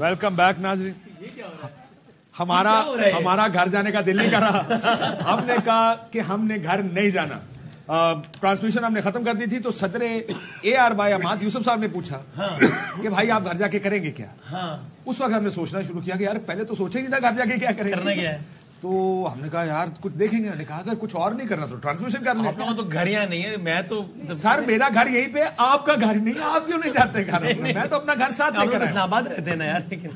Welcome back नाजरीन हमारा हमारा घर जाने का दिल नहीं कर रहा। हमने कहा कि हमने घर नहीं जाना। ट्रांसमिशन हमने खत्म कर दी थी तो सदरे A R Y Amad Yusuf साहब ने पूछा हाँ। कि भाई आप घर जाके करेंगे क्या? हाँ। उस वक्त हमने सोचना शुरू किया कि यार पहले तो सोचेंगे ना घर जाके क्या करेंगे। करना क्या है? तो हमने कहा यार कुछ देखेंगे। हमने कहा अगर कुछ और नहीं करना तो ट्रांसमिशन कर लेते हैं तो घर यहाँ नहीं है मैं तो सर मेरा घर यहीं पे आपका घर नहीं आप क्यों नहीं जाते घर मैं तो अपना घर साथ लेकर आया इस्लामाबाद रहते ना यार लेकिन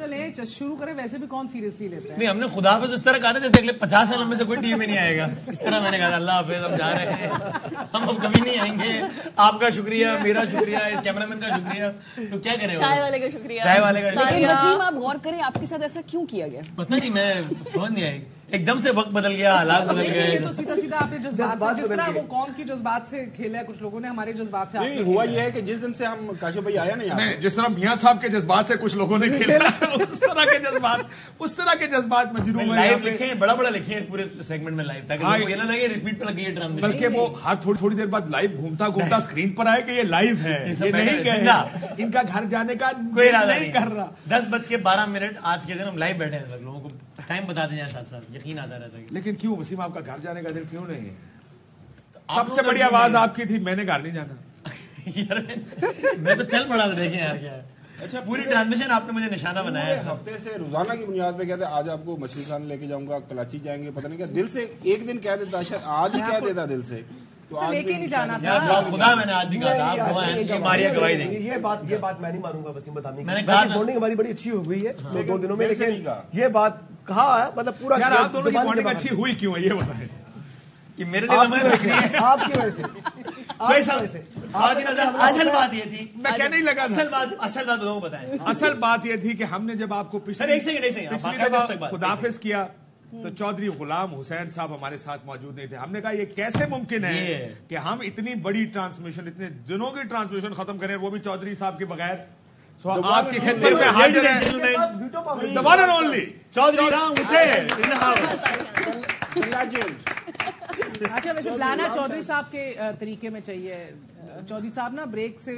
चले शुरू करें वैसे भी कौन सीरियसली लेता है? नहीं हमने खुदा हाफिज इस तरह कहा था जैसे अगले पचास सालों में से कोई टीम में नहीं आएगा। इस तरह मैंने कहा अल्लाह हाफिज हम जा रहे हैं। हम अब कभी नहीं आएँगे। आपका शुक्रिया मेरा शुक्रिया इस कैमरामैन का शुक्रिया। तो क्या करें चाय वाले का शुक्रिया। चाय वाले का शुक्रिया। लेकिन आप गौर करें आपके साथ ऐसा क्यों किया गया? पता नहीं मैं समझ नहीं आई एकदम से वक्त बदल गया हालात बदल ये तो सीधा सीधा आपने जज्बात जिस तरह वो कौन की जज्बात से खेला है कुछ लोगों ने हमारे जज्बात से नहीं हुआ ये है। कि जिस दिन से हम काशिफ भाई आया ना यहाँ नहीं जिस तरह मियाँ साहब के जज्बात से कुछ लोगों ने खेला उस तरह के जज्बात उस तरह के जज्बात मजरू लाइव लिखे बड़ा बड़ा लिखे हैं पूरे सेगमेंट में लाइव ताकि हाँ, ये ना लगे रिपीट पे लगी है बल्कि वो हर थोड़ी थोड़ी देर बाद लाइव घूमता घूमता स्क्रीन पर आए कि ये लाइव है। ये नहीं गए इनका घर जाने का कोई इरादा नहीं कर रहा। दस बज के बारह मिनट आज के दिन हम लाइव बैठे हैं लोगों को टाइम बता दें साथ साथ यकीन आता रहता है लेकिन क्यों? वसीम आपका घर जाने का दिल क्यों नहीं है? सबसे बड़ी आवाज़ आपकी थी मैंने घर नहीं जाना। यार मैं तो चल पड़ा था देखें यार क्या अच्छा पूरी ट्रांसमिशन आपने मुझे निशाना बनाया है। हफ़्ते से रोज़ाना की बुनियाद पे कहते आज आपको मछली खाने लेके जाऊँगा कराची जाएँगे पता नहीं क्या। दिल से एक दिन कह देता शायद आज ही कह देता दिल से। तो आज लेके नहीं जाना था। खुदा मैंने आज भी कहा था आप गवाह हैं, ये मारिया गवाही देंगे। ये बात ये बात मैं नहीं मानूँगा वसीम बताने की। मैंने कहा बॉन्डिंग हमारी बड़ी अच्छी हो गई है। दो दो दिनों में लेकिन ये बात कहा है मतलब पूरा यार आप दोनों की बॉन्डिंग अच्छी हुई क्यों है ये बताएँ? कि मेरे लिए आपकी नंबर वजह बिक्री है। से आपकी वजह से। कोई साहब आज ही नज़र असल बात ये थी। मैं कहने ही लगा असल बात असल बात लोगों बताएँ। असल बात ये थी कि हमने जब आपको पिछली एक सेकंड, एक सेकंड, खुदाफिज किया तो चौधरी गुलाम हुसैन साहब हमारे साथ मौजूद नहीं थे। हमने कहा ये कैसे मुमकिन है कि हम इतनी बड़ी ट्रांसमिशन इतने दिनों की ट्रांसमिशन खत्म करें? वो भी चौधरी साहब के बगैर। सो आपकी खिदमत में हाजिर है the one and only Chaudhry Ram Hussain in the house। अच्छा वैसे प्लान है चौधरी साहब के तरीके में चाहिए। चौधरी साहब ना ब्रेक से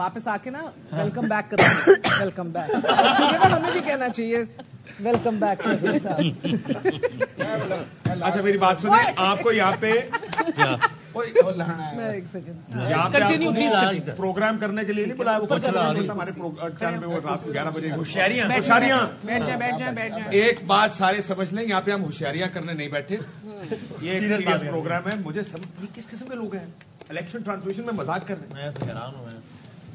वापस आके ना वेलकम बैक कर वेलकम बैक हमें भी कहना चाहिए वेलकम बैक अच्छा मेरी बात सुनिए। आपको यहाँ पे मैं एक सेकंड यहाँ पे कंटिन्यू प्लीज़ प्रोग्राम करने के लिए नहीं बुलाया वो हमारे चैनल पे वो रात को ग्यारह बजे होशियारियाँ। होशियारियाँ। बैठ जाए बैठ जाए बैठ जाए। एक बात सारे समझ लें यहाँ पे हम होशियारियाँ करने नहीं बैठे। ये। प्रोग्राम है। मुझे सब ये किस किस्म के लोग हैं? इलेक्शन ट्रांसमिशन में मज़ाक कर रहे हैं। मैं तो हैरान हूँ मैं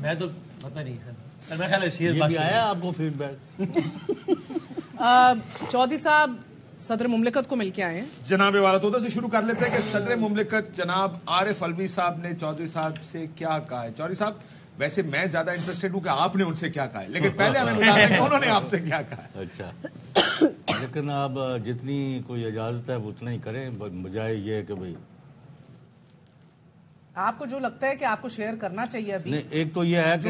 मैं तो पता नहीं है। मैं ख्याल आया आपको फीडबैक चौधरी साहब सदर मुमलिकत को मिलकर आए हैं। जनाब वाला तो उधर से शुरू कर लेते हैं कि सदर मुमलिकत जनाब आरिफ अलवी साहब ने चौधरी साहब से क्या कहा है? चौधरी साहब वैसे मैं ज़्यादा इंटरेस्टेड हूँ कि आपने उनसे क्या कहा है लेकिन पहले हमें बता दें उन्होंने आपसे क्या कहा है। अच्छा। लेकिन अब जितनी कोई इजाज़त है वो उतना ही करें बजाय ये कि भाई आपको जो लगता है कि आपको शेयर करना चाहिए अभी नहीं एक तो ये है कि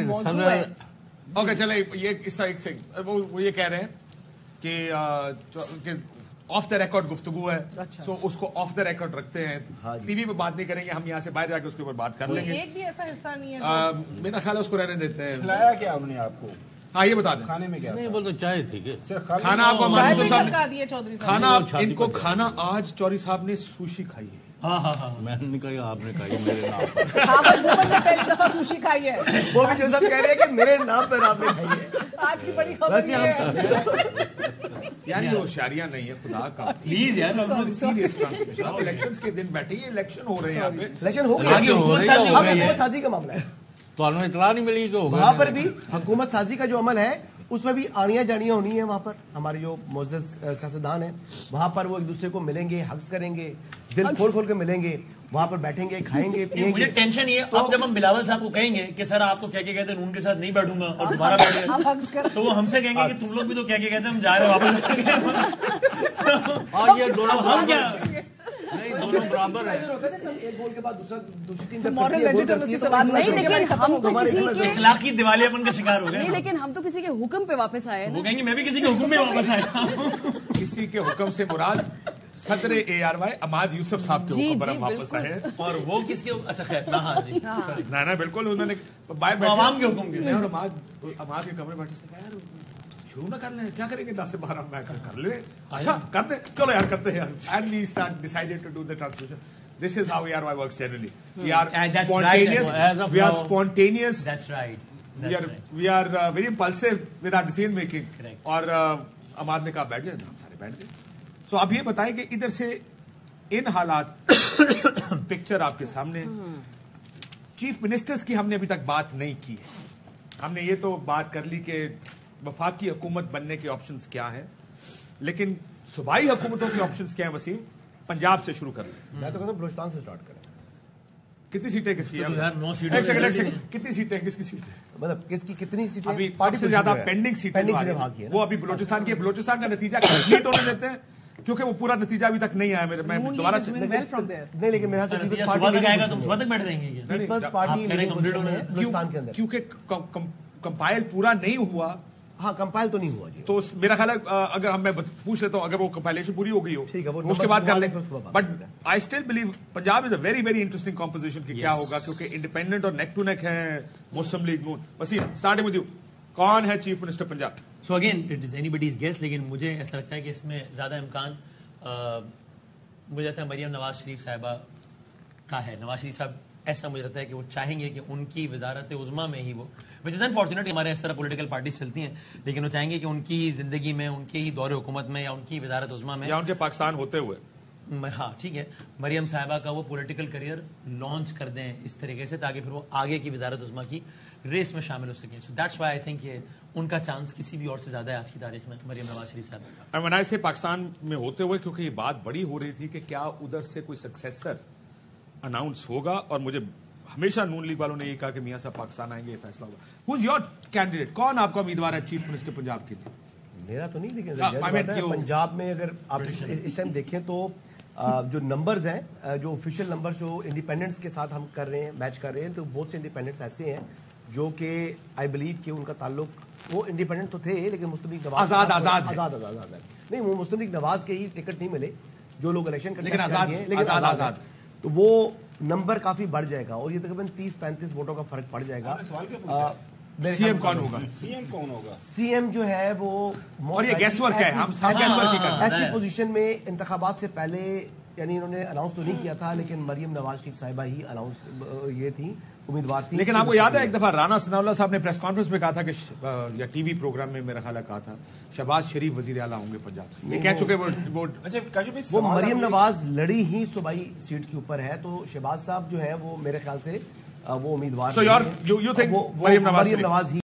ओके चले ये इस एक से वो वो ये कह रहे हैं कि, आ, कि ऑफ़ द रिकॉर्ड गुफ्तगु है। अच्छा। सो उसको ऑफ़ द रिकॉर्ड रखते हैं। टीवी पे बात नहीं करेंगे हम यहाँ से बाहर जाकर उसके ऊपर बात कर लेंगे। एक भी ऐसा हिस्सा नहीं है। आ, मेरा ख्याल उसको रहने देते हैं। खिलाया क्या उन्होंने आपको? हाँ ये बता दें। खाने में क्या नहीं वो तो चाय थी कि खाना आपको साहब। खाना इनको खाना आज चौधरी साहब ने सुशी खाई है। हाँ हाँ हाँ मैंने नहीं कहा आपने कहा मेरे नाम पर हावल पहली दफ़ा सुशी खाई है। वो भी जो सब कह रहे हैं कि मेरे नाम पर आपने खाई है। आज की बड़ी खबर है। यार ये होशियारियाँ नहीं है खुदा का। प्लीज़ यार सीरियस ट्रांसमिशन आप इलेक्शन के दिन बैठे ये इलेक्शन हो रहे हैं यहाँ पे। इलेक्शन हो गए। गया साजी का मामला है। तो हमें इतला नहीं मिली जो वहाँ पर भी हुकूमत साजी का जो अमल है उसमें भी आनिया जानियाँ होनी है वहाँ पर। हमारे जो मोजस सियासतदान है वहाँ पर वो एक दूसरे को मिलेंगे हक्स करेंगे दिल खोल खोल के मिलेंगे वहाँ पर बैठेंगे खाएँगे मुझे पिएँगे टेंशन ये तो, अब जब हम बिलावल साहब को कहेंगे कि सर आप तो कह के कहते हैं उनके साथ नहीं बैठूँगा और दोबारा आप बैठे तो वो हमसे कहेंगे कि तुम लोग भी तो कह के कहते हैं हम जा रहे हैं वापस और ये हम क्या? नहीं दोनों बराबर है। है ना एक गोल के बाद दूसरा दूसरी टीम है, है, तो नहीं लेकिन हम तो किसी के इखलाकी दिवालियापन का शिकार हो नहीं गए लेकिन हम तो किसी के हुक्म पे वापस आए वो कहेंगे मैं भी किसी के हुक्म में वापस आया किसी के हुक्म से मुराद सदर A R Y Amad Yusuf साहब के जी, हुक्म पर हम वापस आए और वो किसके अच्छा खैर हाँ हाँ जी। ना ना बिल्कुल उन्होंने वो के हुक्म के और अमाद अमाद के कमरे बैठे से शुरू ना कर लें? क्या करेंगे? दस से बारह मैं कहा, कर ले। अच्छा कर दे। चलो यार करते हैं। We start decided to do the transmission this is how we are my work generally we are And that's spontaneous. Right. We are spontaneous. That's right. we That's are right. we are uh, very impulsive with our decision making. Correct. और uh, अमाद ने कहा बैठ जाए हम सारे बैठ गए तो आप ये बताएँ कि इधर से इन हालात पिक्चर आपके सामने। चीफ मिनिस्टर्स की हमने अभी तक बात नहीं की है। हमने ये तो बात कर ली कि वफाकी हुकूमत बनने के ऑप्शंस क्या हैं? लेकिन सूबाई हुकूमतों के ऑप्शंस क्या हैं वसीम? पंजाब से शुरू कर लें। मैं तो कहता हूँ बलोचिस्तान से स्टार्ट करें। कितनी सीटें किसकी तो यार नौ सीटें एक एक सेकंड कितनी सीटें हैं किसकी सीटें मतलब किसकी कितनी सीटें? अभी पार्टी सबसे ज़्यादा। पेंडिंग सीटें हैं, वो अभी बलोचिस्तान की। बलोचिस्तान का नतीजा कंप्लीट होने देते हैं। क्योंकि वो पूरा नतीजा अभी तक नहीं आया मेरे मैं दोबारा नहीं लेकिन मेरा पीपल्स पार्टी आएगा तो सुबह तक बैठ जाएँगे क्या? पीपल्स पार्टी क्योंकि कंपाइल पूरा नहीं हुआ हाँ कंपाइल तो नहीं हुआ जी। तो मेरा ख्याल है अगर हम मैं पूछ लेता हूँ अगर वो कंपाइलेशन पूरी हो गई हो ठीक है, वो तो उसके बाद कर सुनवा लें। लें, फिर उसके बाद but I still believe Punjab is a very very interesting composition कि क्या होगा क्योंकि इंडिपेंडेंट और नेक टू नेक है Muslim League Noon Waseem starting with you कौन है chief minister Punjab so again it is anybody's guess लेकिन मुझे ऐसा लगता है कि इसमें ज़्यादा इम्कान मुझे लगता है मरियम नवाज़ शरीफ साहिबा का है। नवाज़ शरीफ साहब ऐसा मुझे लगता है कि वो चाहेंगे कि उनकी वजारत उजमा में ही वो विच इज़ अनफॉर्चुनेट हमारे इस तरह पोलिटिकल पार्टी चलती हैं लेकिन वो चाहेंगे कि उनकी ज़िंदगी में उनके ही दौरे हुकूमत में या उनकी वजारत उजमा में या उनके पाकिस्तान होते हुए। हाँ ठीक है। मरियम साहिबा का वो पॉलिटिकल करियर लॉन्च कर दें इस तरीके से ताकि फिर वो आगे की वजारत उजमा की रेस में शामिल हो सकें। So that's why I think ये उनका चांस किसी भी और से ज़्यादा है आज की तारीख में मरियम नवाज़ शरीफ साहब का। और मनाए से पाकिस्तान में होते हुए क्योंकि ये बात बड़ी हो रही थी कि क्या उधर से कोई सक्सेसर अनाउंस होगा और मुझे हमेशा नून लीग वालों ने ये कहा कि मियाँ साहब पाकिस्तान आएँगे ये फैसला होगा। हुज योर कैंडिडेट कौन आपका उम्मीदवार है चीफ मिनिस्टर पंजाब के लिए? मेरा तो नहीं लेकिन हाँ, है, पंजाब में अगर आप इस टाइम देखें तो जो नंबर्स हैं जो ऑफिशियल नंबर्स जो इंडिपेंडेंट्स के साथ हम कर रहे हैं मैच कर रहे हैं तो बहुत से इंडिपेंडेंट्स ऐसे हैं जो कि आई बिलीव कि उनका ताल्लुक वो इंडिपेंडेंट तो थे लेकिन मुस्लिम लीग नवाज़ आजाद- आज़ाद आज़ाद आज़ाद आज़ाद। नहीं वो मुस्लिम लीग नवाज़ के ही टिकट नहीं मिले जो लोग इलेक्शन करने लेकिन के आजाद- लेकिन आजाद- आज़ाद। हैं। तो वो नंबर काफ़ी बढ़ जाएगा और ये तकरीबन तीस पैंतीस वोटों का फ़र्क पड़ जाएगा। सवाल क्या पूछा? सीएम कौन होगा? सीएम कौन होगा? सीएम जो है वो और ये गैस वर्क है, हम सब ऐसी- guesswork ही कर रहे हैं। ऐसी पोजीशन में इंतखाबात से पहले यानी इन्होंने अनाउंस तो नहीं किया था लेकिन मरियम नवाज़ शरीफ साहिबा ही अनाउंस ये थी। उम्मीदवार थी। लेकिन आपको याद है एक दफ़ा राना सनाउल्ला साहब ने प्रेस कॉन्फ्रेंस में कहा था कि या टीवी प्रोग्राम में मेरा ख्याल कहा था शहबाज शरीफ वज़ीर आला होंगे पंजाब से। ये कह चुके वो वो अच्छा वो मरियम नवाज़ लड़ी ही सूबाई सीट के ऊपर है तो शहबाज साहब जो है वो मेरे ख्याल से वो उम्मीदवार मरियम? नवाज़ ही